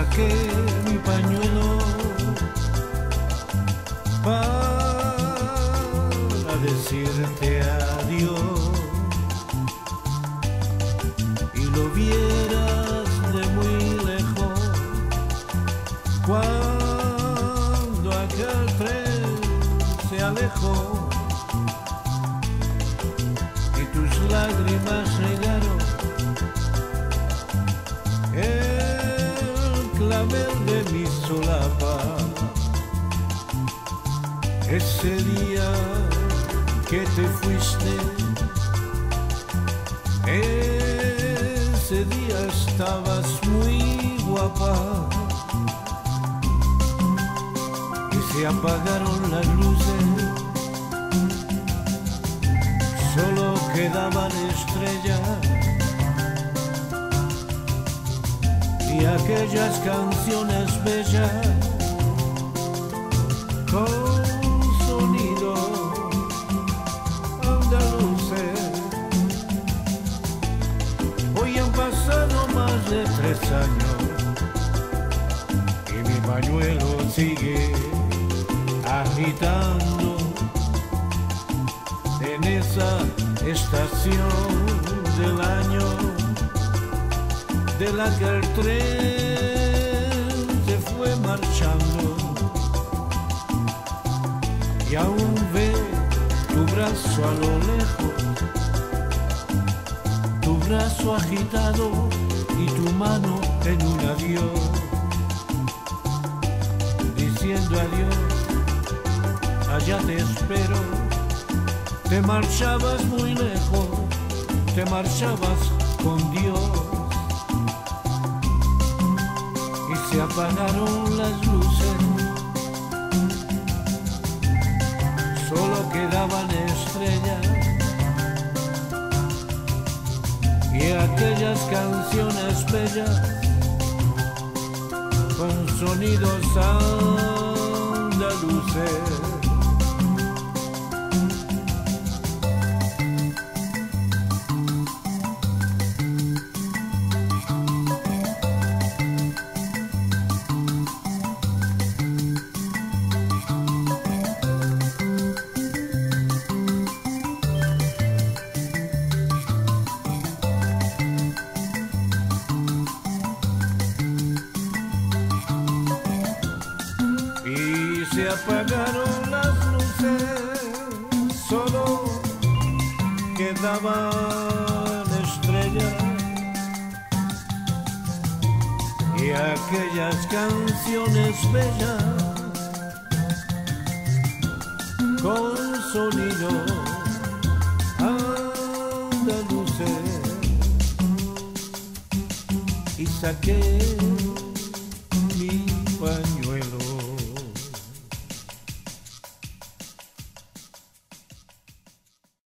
saqué mi pañuelo para decirte adiós. Y lo vieras de muy lejos cuando aquel tren se alejó y tus lágrimas solapa ese día que te fuiste, ese día estabas muy guapa. Y se apagaron las luces, solo quedaban estrellas y aquellas canciones bellas. Con sonido andaluces. Hoy han pasado más de tres años y mi pañuelo sigue agitando en esa estación del año de la que el tren se fue marchando y aún veo tu brazo a lo lejos, tu brazo agitado y tu mano en un adiós, diciendo adiós, allá te espero, te marchabas muy lejos, te marchabas con Dios. Se apagaron las luces solo quedaban estrellas y aquellas canciones bellas con sonidos andaluces. Apagaron las luces, solo quedaban estrellas. Y aquellas canciones bellas con sonido andaluces. Y saqué mi pañuelo